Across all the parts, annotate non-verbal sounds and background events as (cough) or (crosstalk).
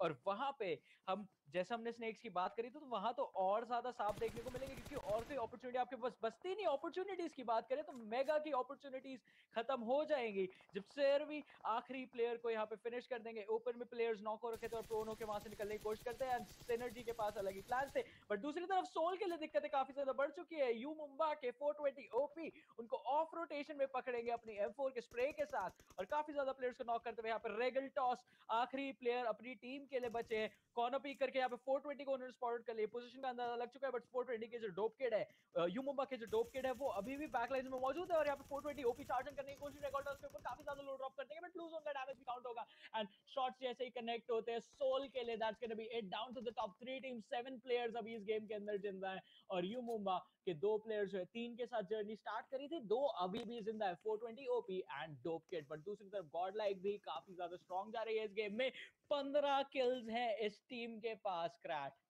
और वहाँ पे हम जैसे हमने स्नेक्स की बात करी तो, वहाँ तो और ज़्यादा साफ़ देखने को मिलेंगे क्योंकि और कोई अपॉर्चुनिटी आपके पास बचती नहीं। अपॉर्चुनिटीज़ की बात करें तो मेगा की अपॉर्चुनिटीज़ खत्म हो जाएँगी। जब शेर भी आखिरी प्लेयर को यहाँ पे फिनिश कर देंगे ओपन में प्लेयर्स नॉक हो रखे थे और प्रोनो के वहाँ से निकलने की कोशिश करते हैं सिनर्जी के पास अलग ही प्लान थे। बट दूसरी तरफ़ सोल के लिए दिक्कतें काफ़ी ज़्यादा बढ़ चुकी है। यू मुंबा के 420 ओपी उनको ऑफ़ रोटेशन में पकड़ेंगे अपनी M4 के स्प्रे के साथ। और काफ़ी ज़्यादा प्लेयर्स को नॉक करते हुए यहाँ पे रेगल टॉस आखिरी प्लेयर अपनी टीम के लिए बचे हैं। कॉर्नर पीक करके यहाँ पे 420 को उन्होंने स्पॉट कर लिया। पोजीशन का अंदाज़ा लग चुका है बट 420 के जो डोप किड है यू मुंबा के जो डोप किड है, वो अभी भी बैकलाइन में मौजूद है और यहाँ पे 420 ओपी चार्जिंग करने की कोशिश रिकॉर्ड उसके ऊपर काफ़ी ज़्यादा लो ड्रॉप करते हैं बट लूज उनका डैमेज भी काउंट होगा। एंड शॉट्स जैसे ही कनेक्ट होते हैं सोल के लिए that's gonna be it down to the top 3 team 7 players अभी इस गेम के अंदर ज़िंदा है। और यू मुंबा के दो प्लेयर्स जो है, तीन के साथ जर्नी स्टार्ट करी थी, दो अभी भी ज़िंदा है 420 OP and dope kid but दूसरी तरफ़ गॉड लाइक भी काफ़ी ज़्यादा स्ट्रॉन्ग जा रही है इस गेम में। पंद्रह किल्स हैं इस टीम के पास क्रैट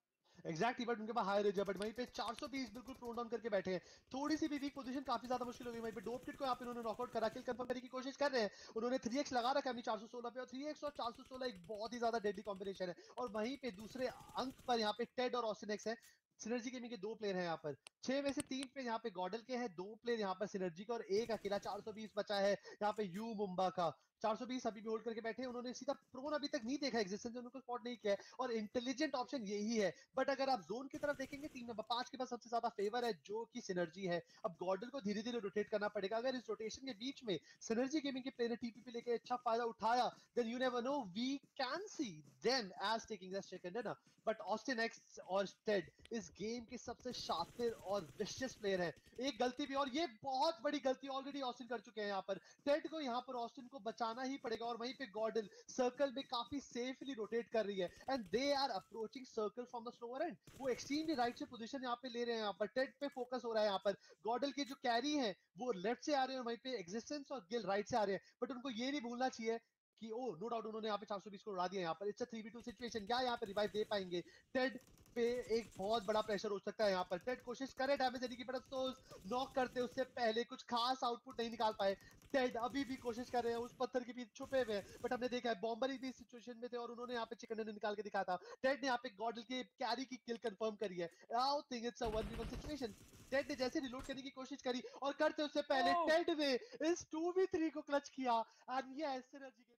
एग्जैक्टली बट उनके पास हाई रेंज है बट वहीं पे 420 बिल्कुल प्रोन डाउन करके बैठे हैं। थोड़ी सी भी वीक पोजीशन काफ़ी ज़्यादा मुश्किल हो गई। वहीं पे डोप किट को यहाँ पे उन्होंने नॉकआउट करा किल कंफर्म करने की कोशिश कर रहे हैं। उन्होंने 3x लगा रखा है अपनी 416 पे, और 3x और 416 एक बहुत ही ज़्यादा डेडली कॉम्बिनेशन है। और वहीं पे दूसरे अंक पर यहाँ पे टेड और ऑस्टिनेक्स है। सिनर्जी गेमिंग के दो प्लेयर हैं यहाँ पर। छह में से तीन पे यहाँ पे गॉडल के हैं, दो प्लेयर यहाँ पर सिनर्जी का, और एक अकेला 420 बचा है यहाँ पे यू मुंबा का। 420 अभी भी होल्ड करके बैठे उन्होंने सीधा प्रोन अभी तक नहीं देखा एग्जिस्टेंस उनको स्पॉट नहीं किया और इंटेलिजेंट ऑप्शन यही है। बट अगर आप जोन की तरफ़ देखेंगे, तीन नंबर, पाँच के पास सबसे ज़्यादा फेवर है, जो कि सिनर्जी है। अब गॉडल को धीरे धीरे रोटेट करना पड़ेगा। अगर इस रोटेशन के बीच में सिनर्जी गेमिंग के प्लेयर ने टीपीपी लेके अच्छा फ़ायदा उठाया then you never know we can see then edge taking the second है ना? बट ऑस्टिन एक्स और स्टेड इस गेम के सबसे शातिर और विशियस प्लेयर है। एक गलती भी, और ये बहुत बड़ी गलती ऑलरेडी ऑस्टिन कर चुके हैं यहाँ पर। टेड को यहाँ पर ऑस्टिन को बचाना ही पड़ेगा और वहीं पे गॉडल सर्कल में काफ़ी सेफली रोटेट कर रही है। And they are approaching circle from the slower end वो एक्सट्रीमली राइट से पोजीशन यहाँ पे ले रहे हैं यहाँ पर। टेड पे फोकस हो रहा है यहाँ पर। गॉडल के जो कैरी है, वो लेफ़्ट से आ रहे हैं वहीं पे एग्जिस्टेंस और गिल राइट से आ रहे हैं। बट उनको ये नहीं भूलना चाहिए कि ओ नो डाउट उन्होंने यहाँ पे 420 को उड़ा दिया यहाँ पर। इट्स अ 3v2 सिचुएशन क्या यहाँ पे रिवाइव दे पाएँगे? टेड पे एक बहुत बड़ा प्रेशर हो सकता है यहाँ पर। टेड कोशिश करे डैमेज देने की बट अफसोस नॉक करते उससे पहले कुछ खास आउटपुट नहीं निकाल पाए। टेड अभी भी कोशिश कर रहे हैं उस पत्थर के बीच छुपे हुए बट हमने देखा है बॉम्बर भी सिचुएशन में थे और उन्होंने यहाँ पे चिकन निकाल के दिखाया था। टेड ने यहाँ पे गॉडल के कैरी की किल कंफर्म करी है। I think it's a one v one situation Ted ने जैसे रिलोड करने की कोशिश करी और करते उससे पहले टेड ने इस 2v3 को क्लच किया। एंड ये सिनर्जी के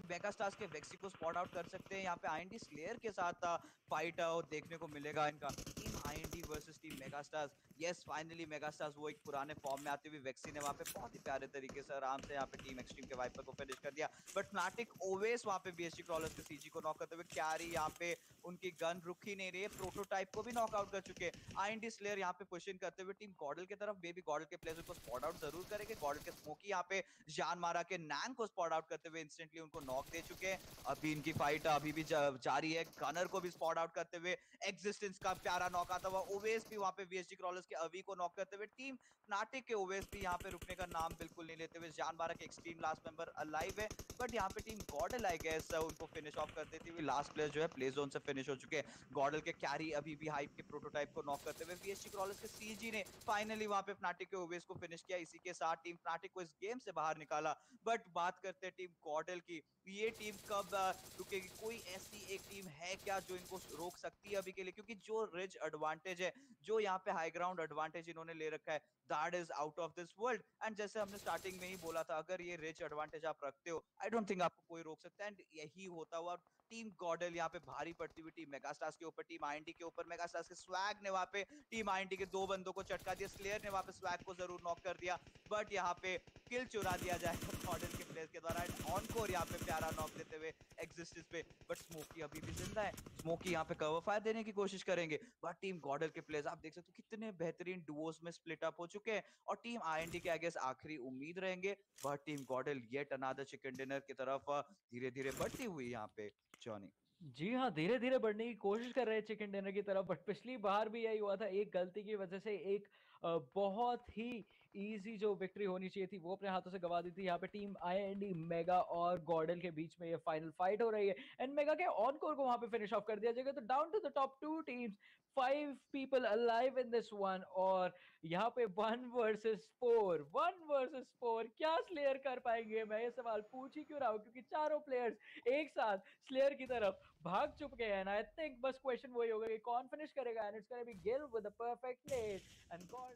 मेगा स्टार्स के वेक्सी को स्पॉट आउट कर सकते हैं। यहाँ पे आईएनडी स्लेयर के साथ फाइट देखने को मिलेगा इनका। Team IND versus team mega stars yes finally mega stars वो एक पुराने फॉर्म में आते हुए वेक्सी ने वहाँ पे बहुत ही प्यारे तरीके से आराम से यहाँ पे टीम एक्सट्रीम के वाइपर को फिनिश कर दिया। बट फ्नाटिक ओवेस वहाँ पे बीएसटी क्रॉलर्स के सीजी को नॉक करते हुए कैरी यहाँ पे उनकी गन रुक ही नहीं रही है प्रोटोटाइप को भी नॉकआउट कर चुके हैं। आईएनडी स्लेयर यहाँ पे पुशिंग करते हुए टीम गॉडल की तरफ़ बेबी गॉडल के प्लेयर को स्पॉट आउट ज़रूर करेंगे। गॉडल के स्मोकी यहाँ पे जान मारा के नैंग को स्पॉट आउट करते हुए इंस्टेंटली उनको नॉक दे चुके हैं। अभी इनकी फाइट अभी भी जारी है। गनर को भी स्पॉट आउट करते हुए एग्जिस्टेंस का प्यारा नॉक आता हुआ ओवेस भी वहाँ पे वीएसडी क्रॉलर्स के अवी को नॉक करते हुए टीम नाटिक के ओवेस भी यहाँ पे रुकने का नाम बिल्कुल नहीं लेते हुए जान मारा के एक्सट्रीम लास्ट मेंबर अलाइव है बट यहाँ पे टीम गॉडल आई गैस उनको फिनिश ऑफ़ कर देती हुई लास्ट प्लेयर जो है प्ले जोन से फिनिश हो चुके हैं। गॉडल के कैरी अभी भी हाइप के प्रोटोटाइप को नॉक करते हुए वीएसटी क्रॉलर्स के सीजी ने फाइनली वहाँ पे फ्नाटिक के ओवेस को फिनिश किया। इसी के साथ टीम फ्नाटिक को इस गेम से बाहर निकाला। बट बात करते हैं टीम गॉडल की, ये टीम कब रुकेगी? कोई ऐसी एक टीम है क्या जो इनको रोक सकती है अभी के लिए? क्योंकि जो रिच एडवांटेज है, जो यहाँ पे हाई ग्राउंड एडवांटेज इन्होंने ले रखा है that is out of this world and जैसे हमने स्टार्टिंग में ही बोला था, अगर ये रिच एडवांटेज आप रखते हो आई डोंट थिंक आपको कोई रोक सकता है। एंड यही होता हुआ टीम गॉडल यहाँ पे भारी पड़ती हुई टीम मेगास्टार्स के ऊपर, टीम आईएनटी के ऊपर। मेगास्टार्स के स्वैग ने वहाँ पे, टीम आईएनटी के दो बंदों को चटका दिया। स्लेयर ने वहाँ पे स्वैग को ज़रूर नॉक कर दिया, बट यहाँ पे किल चुरा दिया जाएगा (laughs) गॉडल के प्लेयर के द्वारा। ऑनकोर यहाँ पे प्यारा नॉक देते हुए एग्जिस्टेंस पे, बट स्मोकी अभी भी ज़िंदा है। स्मोकी यहाँ पे कवर फायर देने की कोशिश करेंगे, बट टीम गॉडल के प्लेयर्स आप देख सकते हो कितने बेहतरीन डुओस में स्प्लिट अप हो चुके हैं। और टीम आईएनडी के आगे आखिरी उम्मीद रहेंगे, but team GodL yet another chicken dinner की तरफ़ धीरे धीरे बढ़ती हुई यहाँ पे जॉनी जी हाँ धीरे धीरे बढ़ने की कोशिश कर रहे हैं चिकन डिनर की तरफ़ बट पिछली बार भी यही हुआ था, एक गलती की वजह से एक बहुत ही इजी जो विक्ट्री होनी चाहिए थी, वो अपने हाथों से गवा दी थी। यहाँ पे टीम आईएनडी मेगा और गॉर्डल के बीच में ये फाइनल फाइट हो रही है। एंड मेगा के ऑन कोर को वहाँ पे फिनिश ऑफ़ कर दिया जाएगा। तो down to the top two teams five people alive in this one और यहाँ पे one versus four one versus four क्या स्लेयर कर पाएँगे? मैं ये सवाल पूछ ही क्यों रहा हूँ? क्योंकि चारों प्लेयर्स एक साथ स्लेयर की तरफ़ भाग चुके हैं। एंड आई थिंक बस क्वेश्चन वही होगा कि कौन फिनिश करेगा? And it's gonna be gill with the perfect net and god